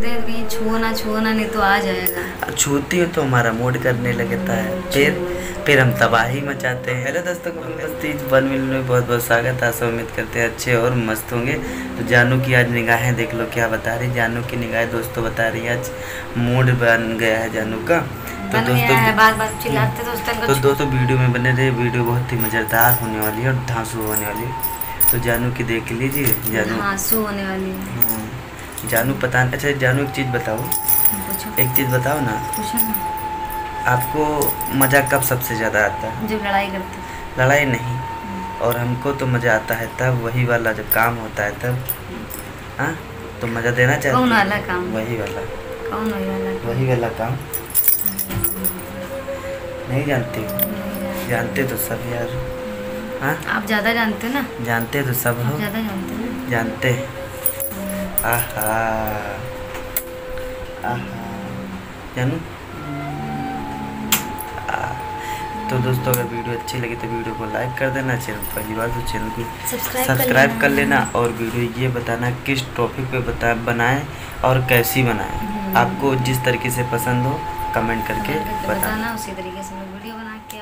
बोलते हैं कि छुओ ना छुओ ना नहीं तो आ जाएगा. छूती हो तो हमारा मूड करने लगता है। फिर फिर हम तबाही मचाते हैं। हेलो दोस्तों को वन मिल में बहुत बहुत स्वागत है। आशा उम्मीद करते हैं अच्छे और मस्त होंगे। तो जानू की आज निगाहें देख लो क्या बता रही? जानू की निगाहें दोस्तों बता रही है आज मूड बन गया है जानू का। तो दोस्तों है बार बार चिल्लाते तो टाइम तो दोस्तों वीडियो में बने रहे वीडियो बहुत ही मज़ेदार होने वाली है और धांसू होने वाली है। तो जानू की देख लीजिए जानू। हाँ सू होने वाली है। हाँ, जानू पता अच्छा जानू एक चीज़ बताओ। एक चीज़ बताओ ना। आपको मज़ा कब सबसे ज़्यादा आता है? जब लड़ाई करते लड़ाई नहीं। और हमको तो मज़ा आता है तब वही वाला जब काम होता है तब। हाँ? तो मज़ा देना चाहते कौन वाला काम? वही वाला। कौन वही वाला वही वाला काम? नहीं जानते। जानते। तो सब यार। हाँ? आप ज़्यादा जानते ना? जानते तो सब हो। ज़्यादा जानते हो जानते। आहा आहा जानू तो दोस्तों अगर वीडियो अच्छी लगी तो वीडियो को लाइक कर देना चैनल पहली बार तो चैनल को सब्सक्राइब कर लेना। और वीडियो ये बताना किस टॉपिक पे बता बनाएँ और कैसी बनाएँ। हम्म। आपको जिस तरीके से पसंद हो कमेंट करके बताना। बताना उसी तरीके से मैं वीडियो बना के